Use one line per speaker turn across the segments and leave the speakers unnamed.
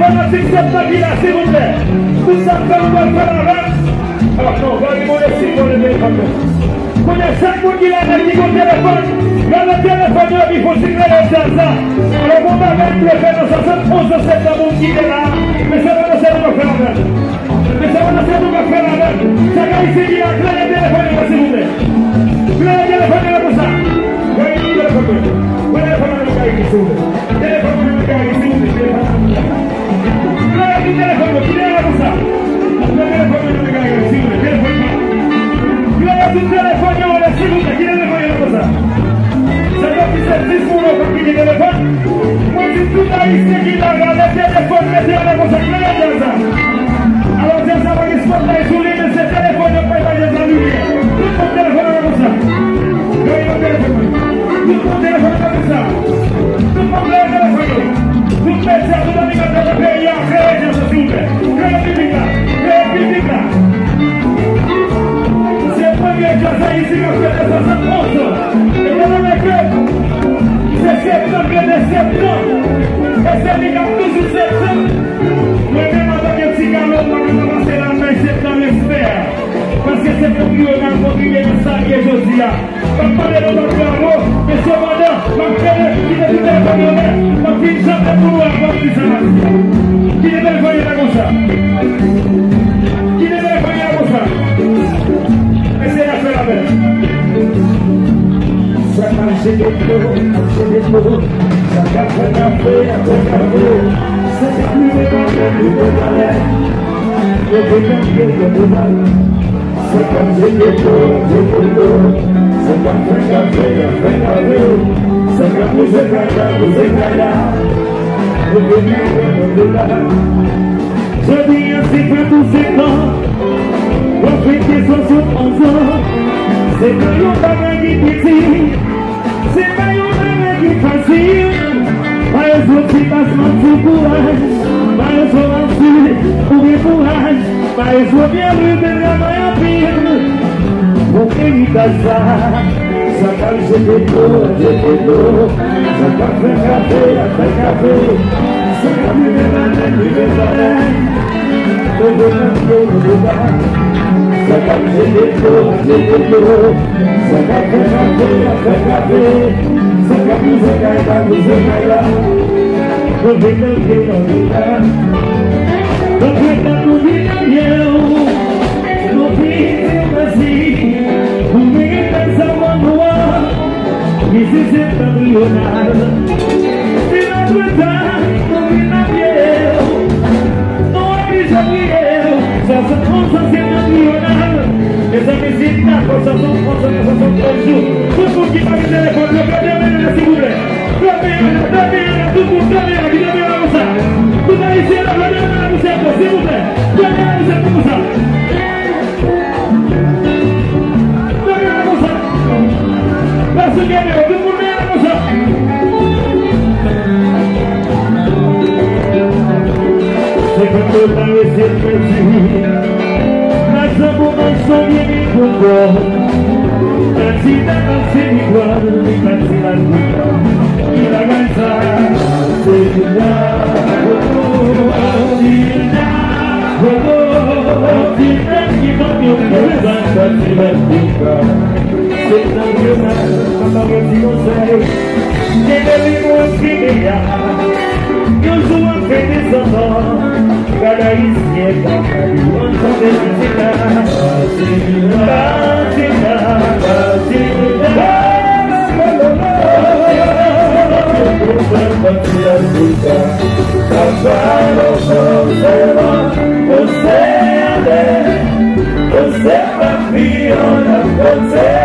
Bana 80 dakika segunde. Kutsattım var beraber. Bakın galiba o simbolü değil bakın. con el saco y la nariz con telefón, la nación española y fusil de la salsa, profundamente apenas hacer uso de la mundiera, me saben hacer una cara, me saben hacer una cara, sacáis y la clara telefónica se hunde, clara telefónica Telefonu bir daha gitsin. Telefonu bir daha Yine koyuyor musun? Mesela beraber. Sakan şiddetli, şiddetli, sakan sakan fena, sakan fena, sakan fena, fena, Sakan fena, fena, fena, sakan müzik, müzik, müzik, Seria cinquenta um secão Profite sua supanzão Se ganhou da grande pizzi Se ganhou da grande pazzi Mas eu te das mãos sucuais Mas eu nasci o me pular Mas eu me abri de a vida Vou ter que dedo, de dedo Sacar de Tôi biết đâu yêu đâu người ta Tôi biết đâu tôi biết đâu yêu Tôi biết yêu là gì Tôi biết tại sao mà mua Vì sự ta tôi yêu Vì nó quyết Piękna, poza tą mocą, poza tą Cada izquierda, fica Caçar Você é Você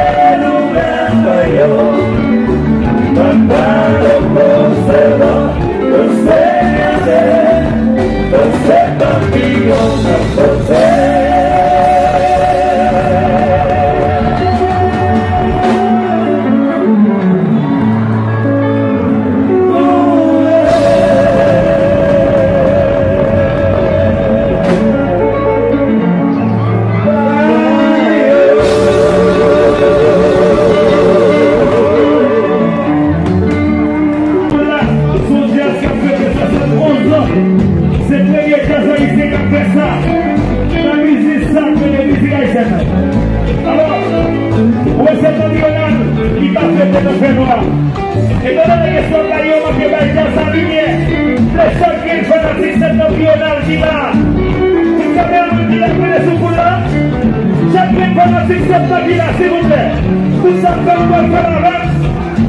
Você está me olhando e está sentando o fenoar. E toda vez que sou caiu, que vai já saber Pressão que ele foi assim, você está me olhando de lá. Você está me olhando de lá, conhece o pular? Já que ele foi assim, você está me olhando de lá, se você. Você está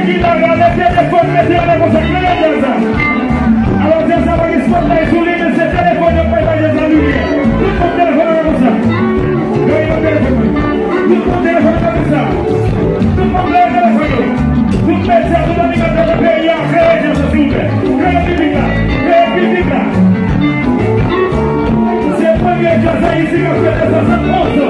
tout a ici qui l'a regardé téléphone, mettez la comme ça, qui est ça Alors c'est ça, qui se porte sur l'île de ce téléphone, on peut pas les allumer Tout mon téléphone comme ça Oui, mon téléphone Tout mon téléphone comme ça Tout mon téléphone Tout le médecin, tout l'animateur de pays, arrêtez, s'il vous plaît République, République significa que essa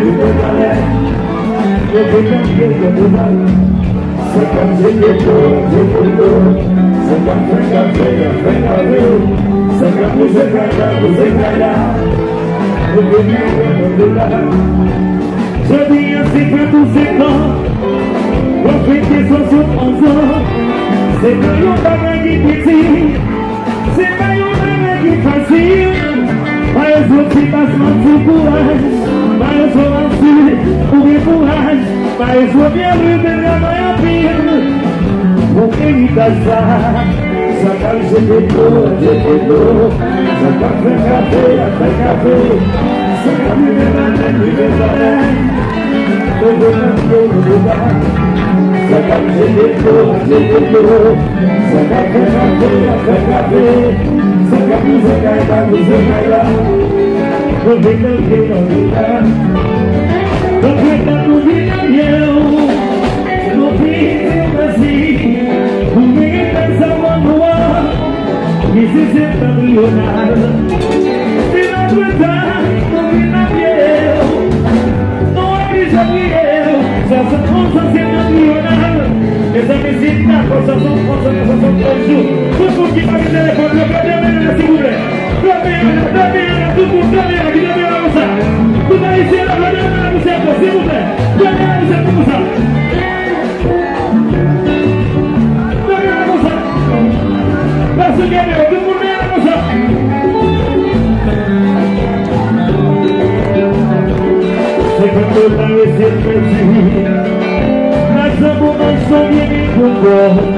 L'eau. C'est comme j'ai de l'eau, j'ai de l'eau. C'est comme un café, un bon café. C'est comme vous êtes là, vous êtes là. Le décapé de l'eau. Je dis ainsi que tous ces temps. Profite sou suponzo Se mai un bagagli pizzi Se mai un bagagli fazio Mas eu sou tipo as mãos do courage mas eu assim, comi borracha, mas o minha vida era maior vida. Vou ter me casar, sacar o GPDO, GPDO, sacar a cadeia, sacar a cadeia, sacar a liberdade, liberdade. Eu vou na minha lugar. Sacar o GPDO, GPDO, sacar a cadeia, sacar a cadeia, sacar a cadeia, sacar a cadeia, Aproveitando que não liga Aproveitando que eu No fim eu nasci Comigo pensava no ar E se senta milionário Se não aguentar, não me na piel Não é isso que eu Já sou com milionário esa visita, cosas son cosas, cosas son cosas. Tú por qué para el teléfono, lo que te ven en la segura. También, también, tú por también, quando parece pedir Mas amo mais sonho e concordo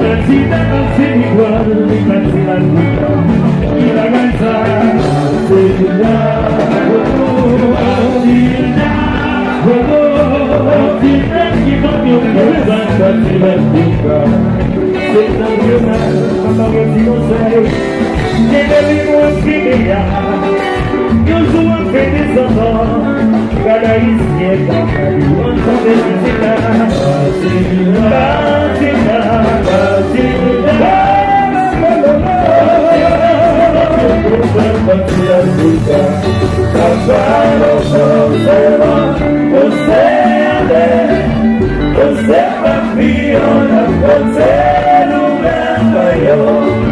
La cita non se mi guarda, mi faccio la vita Mi ragazza, se ti dà Ti dà, ti dà Ne cada izquierda un felicidad felicidad felicidad Passaram conserva você é você campeona você no ganhou Passaram